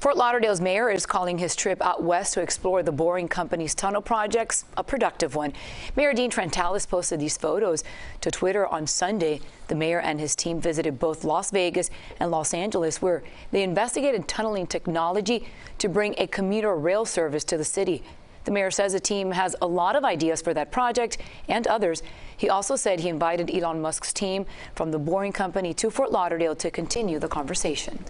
Fort Lauderdale's mayor is calling his trip out west to explore the Boring Company's tunnel projects a productive one. Mayor Dean Trantalis posted these photos to Twitter on Sunday. The mayor and his team visited both Las Vegas and Los Angeles, where they investigated tunneling technology to bring a commuter rail service to the city. The mayor says the team has a lot of ideas for that project and others. He also said he invited Elon Musk's team from the Boring Company to Fort Lauderdale to continue the conversation.